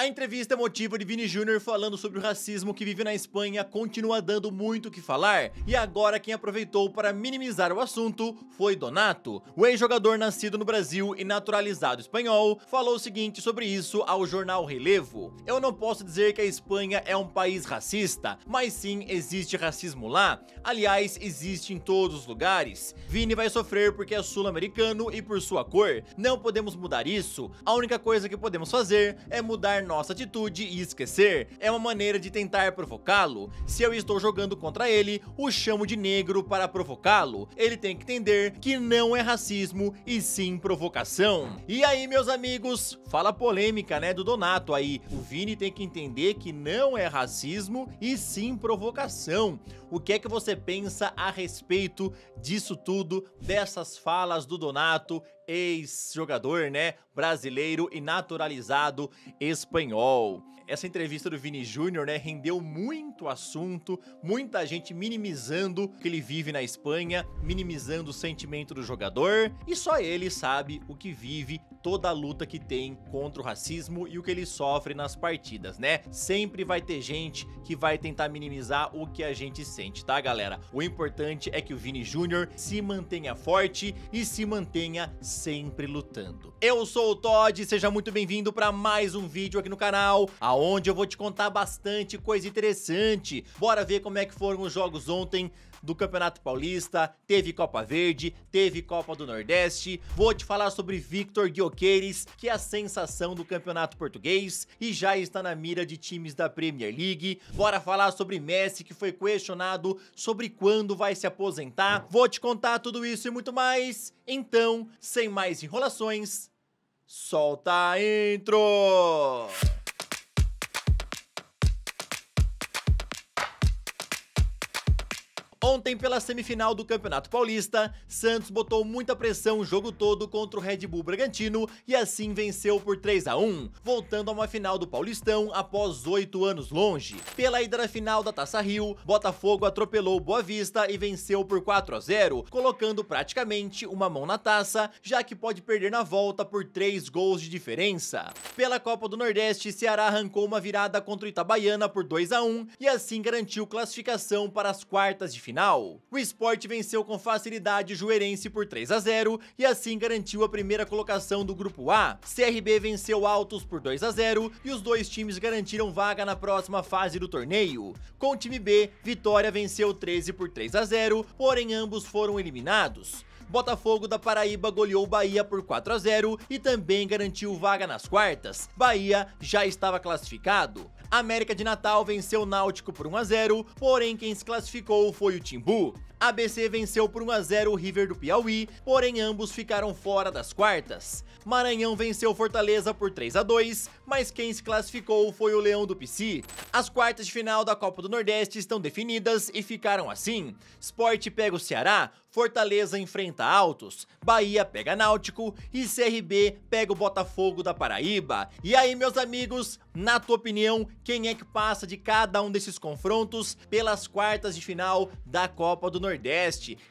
A entrevista emotiva de Vini Júnior falando sobre o racismo que vive na Espanha continua dando muito o que falar, e agora quem aproveitou para minimizar o assunto foi Donato. O ex-jogador nascido no Brasil e naturalizado espanhol falou o seguinte sobre isso ao jornal Relevo. Eu não posso dizer que a Espanha é um país racista, mas sim existe racismo lá. Aliás, existe em todos os lugares. Vini vai sofrer porque é sul-americano e por sua cor. Não podemos mudar isso. A única coisa que podemos fazer é mudar nossa atitude e esquecer. É uma maneira de tentar provocá-lo. Se eu estou jogando contra ele, o chamo de negro para provocá-lo. Ele tem que entender que não é racismo e sim provocação. E aí, meus amigos, fala polêmica, né, do Donato aí. O Vini tem que entender que não é racismo e sim provocação. O que é que você pensa a respeito disso tudo, dessas falas do Donato, ex-jogador, né, brasileiro e naturalizado espanhol. Essa entrevista do Vini Júnior, né, rendeu muito assunto, muita gente minimizando que ele vive na Espanha, minimizando o sentimento do jogador, e só ele sabe o que vive, toda a luta que tem contra o racismo e o que ele sofre nas partidas, né? Sempre vai ter gente que vai tentar minimizar o que a gente sente, tá, galera? O importante é que o Vini Júnior se mantenha forte e se mantenha sempre lutando. Eu sou o Todd, seja muito bem-vindo para mais um vídeo aqui no canal, aonde eu vou te contar bastante coisa interessante. Bora ver como é que foram os jogos ontem do Campeonato Paulista, teve Copa Verde, teve Copa do Nordeste. Vou te falar sobre Victor Guioqueires, que é a sensação do Campeonato Português e já está na mira de times da Premier League. Bora falar sobre Messi, que foi questionado sobre quando vai se aposentar. Vou te contar tudo isso e muito mais. Então, sem mais enrolações, solta a intro! Ontem, pela semifinal do Campeonato Paulista, Santos botou muita pressão o jogo todo contra o Red Bull Bragantino e assim venceu por 3 a 1 voltando a uma final do Paulistão após oito anos longe. Pela ida na final da Taça Rio, Botafogo atropelou Boa Vista e venceu por 4 a 0 colocando praticamente uma mão na taça, já que pode perder na volta por 3 gols de diferença. Pela Copa do Nordeste, Ceará arrancou uma virada contra o Itabaiana por 2 a 1 e assim garantiu classificação para as quartas de final final. O esporte venceu com facilidade o Juerense por 3 a 0 e assim garantiu a primeira colocação do grupo A. CRB venceu Altos por 2 a 0 e os dois times garantiram vaga na próxima fase do torneio. Com o time B, Vitória venceu 13 por 3 a 0, porém ambos foram eliminados. Botafogo da Paraíba goleou Bahia por 4 a 0 e também garantiu vaga nas quartas. Bahia já estava classificado. América de Natal venceu o Náutico por 1 a 0, porém quem se classificou foi o Timbu. ABC venceu por 1 a 0 o River do Piauí, porém ambos ficaram fora das quartas. Maranhão venceu Fortaleza por 3 a 2, mas quem se classificou foi o Leão do Pici. As quartas de final da Copa do Nordeste estão definidas e ficaram assim: Sport pega o Ceará, Fortaleza enfrenta Altos, Bahia pega Náutico e CRB pega o Botafogo da Paraíba. E aí, meus amigos, na tua opinião, quem é que passa de cada um desses confrontos pelas quartas de final da Copa do Nordeste?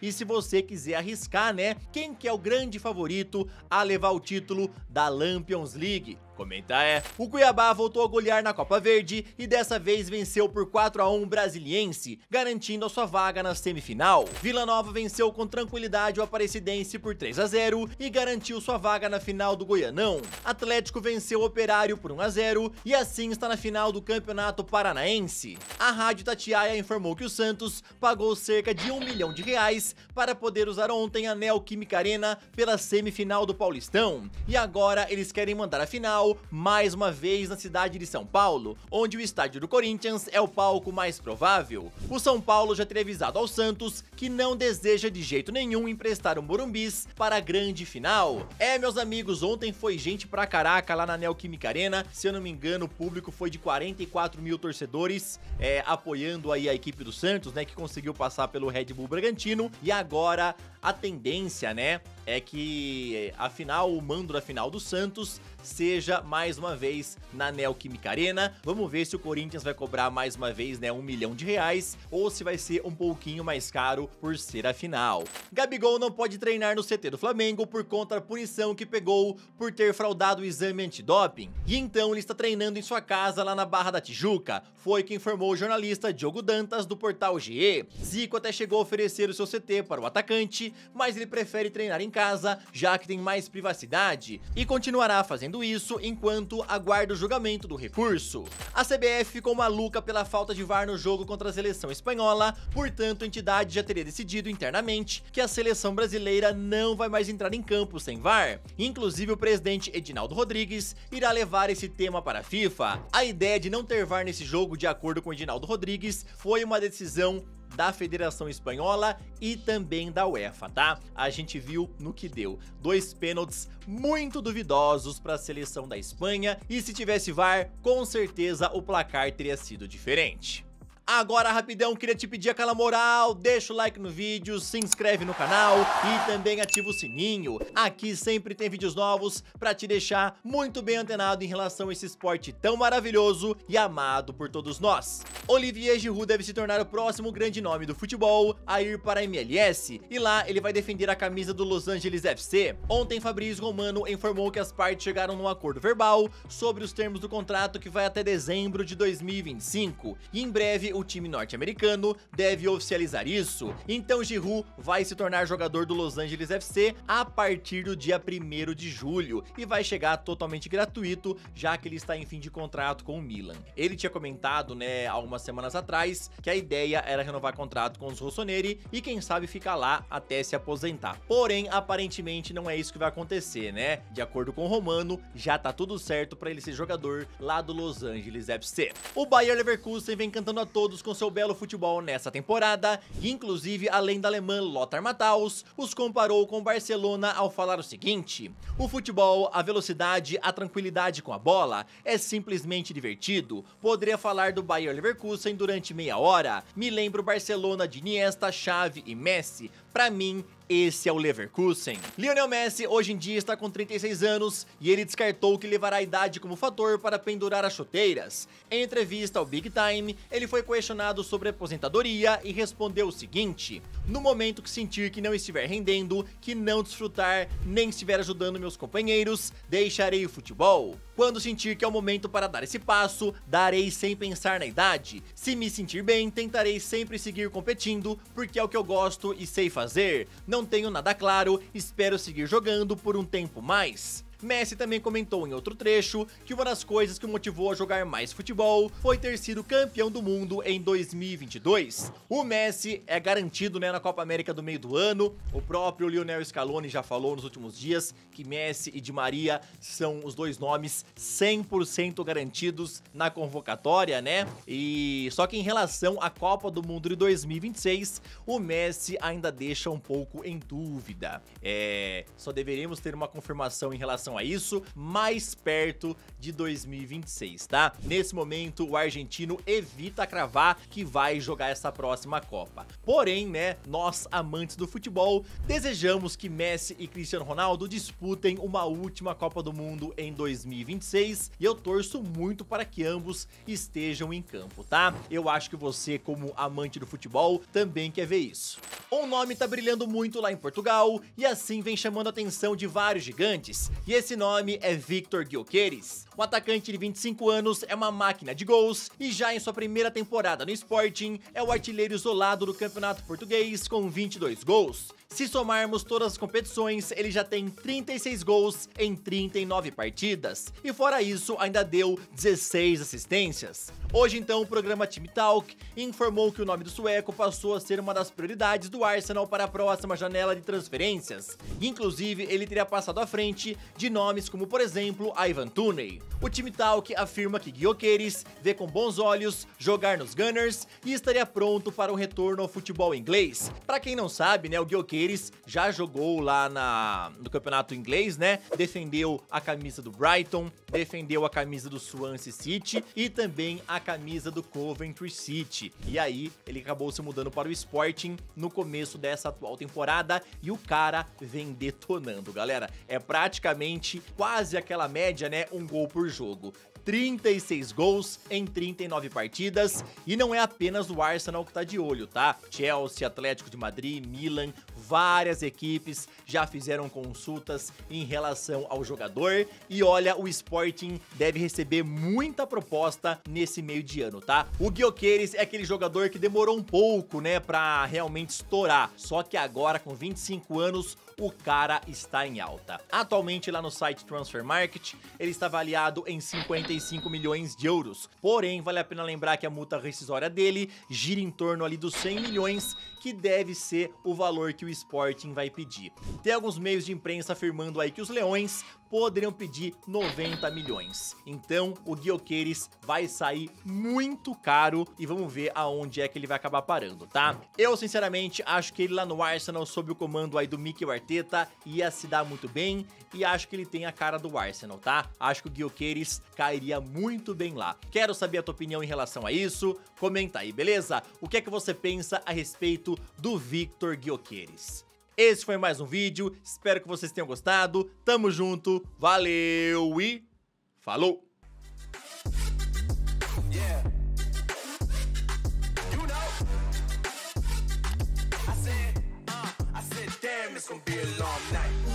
E se você quiser arriscar, né, quem que é o grande favorito a levar o título da Lampions League? Comentar é, o Cuiabá voltou a golear na Copa Verde e dessa vez venceu por 4 a 1 o Brasiliense, garantindo a sua vaga na semifinal. Vila Nova venceu com tranquilidade o Aparecidense por 3 a 0 e garantiu sua vaga na final do Goianão. Atlético venceu o Operário por 1 a 0 e assim está na final do Campeonato Paranaense. A Rádio Tatiaia informou que o Santos pagou cerca de um milhão de reais para poder usar ontem a Neoquímica Arena pela semifinal do Paulistão. E agora eles querem mandar a final mais uma vez na cidade de São Paulo, onde o estádio do Corinthians é o palco mais provável. O São Paulo já teria avisado ao Santos que não deseja de jeito nenhum emprestar um Morumbis para a grande final. É, meus amigos, ontem foi gente pra caraca lá na Neoquímica Arena, se eu não me engano o público foi de 44 mil torcedores, é, apoiando aí a equipe do Santos, né, que conseguiu passar pelo Red Bull Bragantino, e agora a tendência, né, é que a final, o mando da final do Santos seja mais uma vez na Neoquímica Arena. Vamos ver se o Corinthians vai cobrar mais uma vez, né, um milhão de reais ou se vai ser um pouquinho mais caro por ser a final. Gabigol não pode treinar no CT do Flamengo por conta da punição que pegou por ter fraudado o exame antidoping. E então ele está treinando em sua casa lá na Barra da Tijuca. Foi que informou o jornalista Diogo Dantas do portal GE. Zico até chegou oferecer o seu CT para o atacante, mas ele prefere treinar em casa, já que tem mais privacidade, e continuará fazendo isso enquanto aguarda o julgamento do recurso. A CBF ficou maluca pela falta de VAR no jogo contra a seleção espanhola, portanto a entidade já teria decidido internamente que a seleção brasileira não vai mais entrar em campo sem VAR. Inclusive o presidente Edinaldo Rodrigues irá levar esse tema para a FIFA. A ideia de não ter VAR nesse jogo, de acordo com Edinaldo Rodrigues, foi uma decisão da Federação Espanhola e também da UEFA, tá? A gente viu no que deu. Dois pênaltis muito duvidosos para a seleção da Espanha e se tivesse VAR, com certeza o placar teria sido diferente. Agora, rapidão, queria te pedir aquela moral, deixa o like no vídeo, se inscreve no canal e também ativa o sininho. Aqui sempre tem vídeos novos pra te deixar muito bem antenado em relação a esse esporte tão maravilhoso e amado por todos nós. Olivier Giroud deve se tornar o próximo grande nome do futebol a ir para a MLS e lá ele vai defender a camisa do Los Angeles FC. Ontem Fabrício Romano informou que as partes chegaram num acordo verbal sobre os termos do contrato que vai até dezembro de 2025 e em breve o time norte-americano deve oficializar isso. Então Giroud vai se tornar jogador do Los Angeles FC a partir do dia 1 de julho e vai chegar totalmente gratuito, já que ele está em fim de contrato com o Milan. Ele tinha comentado, né, algumas semanas atrás, que a ideia era renovar contrato com os Rossoneri e quem sabe ficar lá até se aposentar. Porém, aparentemente não é isso que vai acontecer, né? De acordo com o Romano, já tá tudo certo para ele ser jogador lá do Los Angeles FC. O Bayer Leverkusen vem cantando a todos todos com seu belo futebol nessa temporada, e inclusive além da alemã Lothar Matthaus, os comparou com Barcelona ao falar o seguinte, o futebol, a velocidade, a tranquilidade com a bola é simplesmente divertido, poderia falar do Bayer Leverkusen durante meia hora, me lembro Barcelona de Iniesta, Xavi e Messi, para mim esse é o Leverkusen. Lionel Messi hoje em dia está com 36 anos e ele descartou que levará a idade como fator para pendurar as chuteiras. Em entrevista ao Big Time, ele foi questionado sobre aposentadoria e respondeu o seguinte: No momento que sentir que não estiver rendendo, que não desfrutar, nem estiver ajudando meus companheiros, deixarei o futebol. Quando sentir que é o momento para dar esse passo, darei sem pensar na idade. Se me sentir bem, tentarei sempre seguir competindo, porque é o que eu gosto e sei fazer. Não não tenho nada claro, espero seguir jogando por um tempo mais. Messi também comentou em outro trecho que uma das coisas que o motivou a jogar mais futebol foi ter sido campeão do mundo em 2022. O Messi é garantido né, na Copa América do meio do ano, o próprio Lionel Scaloni já falou nos últimos dias que Messi e Di Maria são os dois nomes 100% garantidos na convocatória, né? E só que em relação à Copa do Mundo de 2026, o Messi ainda deixa um pouco em dúvida. É, só deveríamos ter uma confirmação em relação relação a isso mais perto de 2026, tá? Nesse momento, o argentino evita cravar que vai jogar essa próxima Copa. Porém, né, nós amantes do futebol desejamos que Messi e Cristiano Ronaldo disputem uma última Copa do Mundo em 2026 e eu torço muito para que ambos estejam em campo, tá? Eu acho que você, como amante do futebol, também quer ver isso. Um nome tá brilhando muito lá em Portugal e assim vem chamando a atenção de vários gigantes, e esse nome é Victor Gyökeres. O atacante de 25 anos é uma máquina de gols e já em sua primeira temporada no Sporting é o artilheiro isolado do Campeonato Português com 22 gols. Se somarmos todas as competições, ele já tem 36 gols em 39 partidas. E fora isso, ainda deu 16 assistências. Hoje então o programa Team Talk informou que o nome do sueco passou a ser uma das prioridades do Arsenal para a próxima janela de transferências. Inclusive, ele teria passado à frente de nomes como, por exemplo, Ivan Tooney. O Team Talk afirma que Gyökeres vê com bons olhos jogar nos Gunners e estaria pronto para o retorno ao futebol inglês. Para quem não sabe, né, o Gyökeres Guioqueires já jogou lá na, no campeonato inglês, né? Defendeu a camisa do Brighton, defendeu a camisa do Swansea City e também a camisa do Coventry City. E aí ele acabou se mudando para o Sporting no começo dessa atual temporada e o cara vem detonando, galera. É praticamente quase aquela média, né? Um gol por jogo. 36 gols em 39 partidas e não é apenas o Arsenal que tá de olho, tá? Chelsea, Atlético de Madrid, Milan, várias equipes já fizeram consultas em relação ao jogador e olha, o Sporting deve receber muita proposta nesse meio de ano, tá? O Guioqueires é aquele jogador que demorou um pouco, né, pra realmente estourar, só que agora com 25 anos o cara está em alta. Atualmente lá no site Transfer Market, ele está avaliado em 55 milhões de euros. Porém, vale a pena lembrar que a multa rescisória dele gira em torno ali dos 100 milhões, que deve ser o valor que o Sporting vai pedir. Tem alguns meios de imprensa afirmando aí que os Leões poderiam pedir 90 milhões. Então, o Guioqueires vai sair muito caro e vamos ver aonde é que ele vai acabar parando, tá? Eu, sinceramente, acho que ele lá no Arsenal, sob o comando aí do Mikel Arteta, ia se dar muito bem e acho que ele tem a cara do Arsenal, tá? Acho que o Guioqueires cairia muito bem lá. Quero saber a tua opinião em relação a isso, comenta aí, beleza? O que é que você pensa a respeito do Victor Guioqueires? Esse foi mais um vídeo, espero que vocês tenham gostado. Tamo junto, valeu e falou! Uh, it's gonna be a long night.